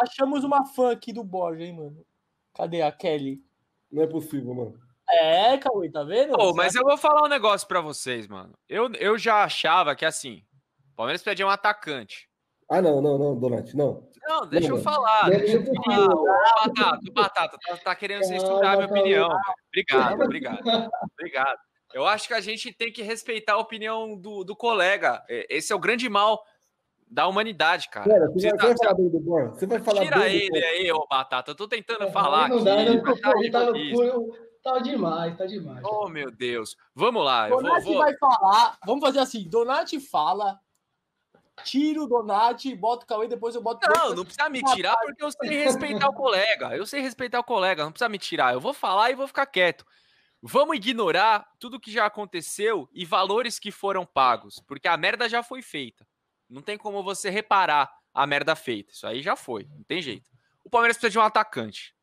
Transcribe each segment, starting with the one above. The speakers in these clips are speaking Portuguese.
Achamos uma fã aqui do Borja, hein, mano? Cadê a Kelly? Não é possível, mano. É, Cauê, tá vendo? Pô, mas eu vou falar um negócio pra vocês, mano. Eu, eu já achava que, assim, o Palmeiras de um atacante. Ah, não, não, não, Donati, não. Não, deixa Não, eu mano. falar. Não, Deixa eu falar. Batata, Batata, tá, tá querendo censurar a minha Calma, opinião. Obrigado, obrigado. Obrigado. Eu acho que a gente tem que respeitar a opinião do, do colega. Esse é o grande mal da humanidade, cara. Pera, você Você vai, tá- falar bem do Borja? Você vai falar Tira bem ele aí, ô Batata. Eu tô tentando Aí falar não aqui. dá, não, mas tá tá, difícil. tá demais, tá demais. Oh, meu Deus. Vamos lá. Eu vou, Donati vou- vai falar. Vamos fazer assim: Donati fala, tira o Donati, bota o Cauê, depois eu boto. Não, não precisa me tirar porque eu sei respeitar o colega. Eu sei respeitar o colega, não precisa me tirar. Eu vou falar e vou ficar quieto. Vamos ignorar tudo que já aconteceu e valores que foram pagos, porque a merda já foi feita. Não tem como você reparar a merda feita. Isso aí já foi, não tem jeito. O Palmeiras precisa de um atacante.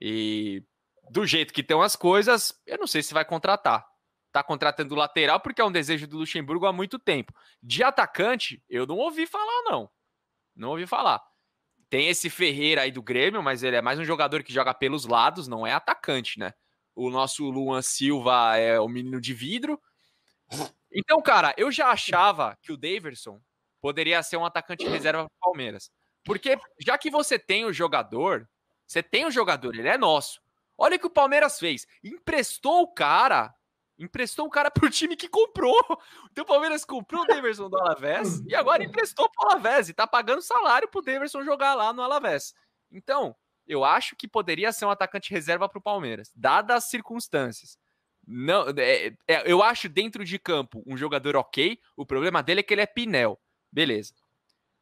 E do jeito que estão as coisas, eu não sei se vai contratar. Tá contratando lateral porque é um desejo do Luxemburgo há muito tempo. De atacante, eu não ouvi falar, não. Não ouvi falar. Tem esse Ferreira aí do Grêmio, mas ele é mais um jogador que joga pelos lados, não é atacante, né? O nosso Luan Silva é o menino de vidro. Então, cara, eu já achava que o Daverson poderia ser um atacante reserva para Palmeiras. Porque já que você tem o jogador, você tem o jogador, ele é nosso. Olha o que o Palmeiras fez. Emprestou o cara, emprestou o cara pro time que comprou. Então o Palmeiras comprou o Daverson do Alavés e agora emprestou pro Alavés e tá pagando salário pro Daverson jogar lá no Alavés. Então, eu acho que poderia ser um atacante reserva pro Palmeiras, dadas as circunstâncias. Não, é- é- eu acho dentro de campo um jogador ok. O problema dele é que ele é Pinel. Beleza.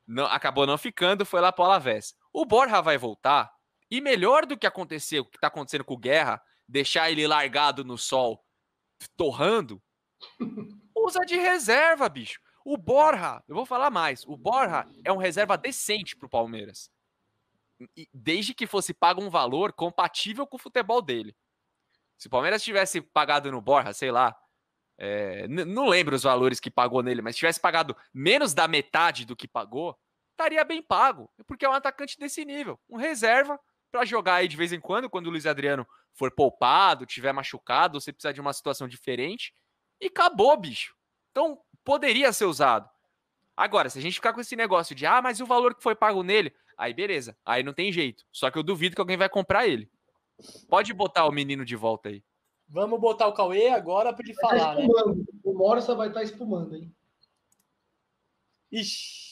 Não, acabou não ficando, foi lá pro Alavés. O Borja vai voltar e melhor do que aconteceu, o que tá acontecendo com o Guerra, deixar ele largado no sol, torrando, usa de reserva, bicho. O Borja, eu vou falar mais, o Borja é um reserva decente pro Palmeiras. E- Desde que fosse pago um valor compatível com o futebol dele. Se o Palmeiras tivesse pagado no Borja, sei lá, é, não lembro os valores que pagou nele, mas tivesse pagado menos da metade do que pagou, estaria bem pago. Porque é um atacante desse nível. Um reserva para jogar aí de vez em quando, quando o Luiz Adriano for poupado, tiver machucado, você precisar de uma situação diferente. E acabou, bicho. Então, poderia ser usado. Agora, se a gente ficar com esse negócio de, ah, mas o valor que foi pago nele? Aí beleza, aí não tem jeito. Só que eu duvido que alguém vai comprar ele. Pode botar o menino de volta aí. Vamos botar o Cauê agora pra ele Vai tá falar, né? espumando. O Morsa vai estar espumando, hein? Ixi.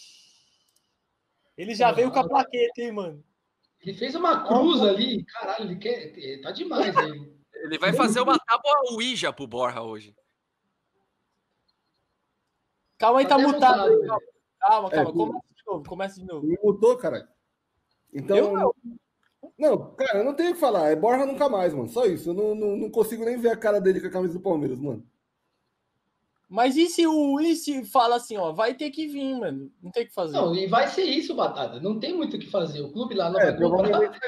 Ele já veio com a plaqueta, hein, mano? Ele fez uma cruz ali. Caralho, ele quer. ele Tá demais ele. Ele vai fazer uma tábua Ouija pro Borja hoje. Calma aí, tá Até mutado. aí, Calma, calma. É, calma. tu- Começa de novo, começa de novo. Me mutou, cara. Então. Eu não. Não, cara, eu não tenho o que falar. É Borja nunca mais, mano. Só isso. Eu não, não, não consigo nem ver a cara dele com a camisa do Palmeiras, mano. Mas e se o e se fala assim, ó, vai ter que vir, mano? Não tem o que fazer. Não, e vai ser isso, Batata. Não tem muito o que fazer. O clube lá não É, vai comprar. provavelmente.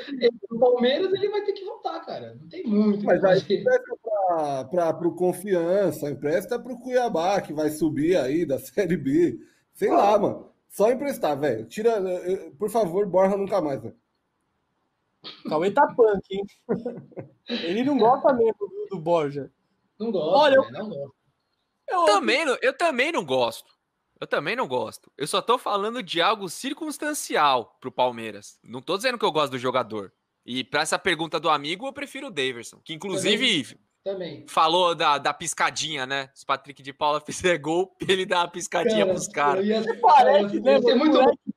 O Palmeiras ele vai ter que voltar, cara. Não tem muito o Mas que aí fazer. empresta pra, pra, pro Confiança, empresta pro Cuiabá, que vai subir aí da Série B. Sei lá, mano. Só emprestar, velho. Tira, eh, eh, por favor, Borja nunca mais, velho. O Cauê tá punk, hein? Ele não gosta mesmo do, do Borja. Não gosta, Olha, eu- né? não gosta. Eu, Também, não- eu também não gosto. Eu também não gosto. Eu só tô falando de algo circunstancial pro Palmeiras. Não tô dizendo que eu gosto do jogador. E pra essa pergunta do amigo, eu prefiro o Daverson, que inclusive Também. falou da, da piscadinha, né? Se o Patrick de Paula fizer gol, ele dá uma piscadinha pros caras. Ia, Parece, ia né, ser mano? muito Moleque